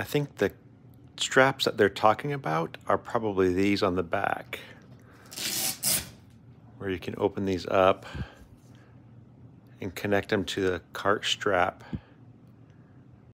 I think the straps that they're talking about are probably these on the back where you can open these up and connect them to the cart strap.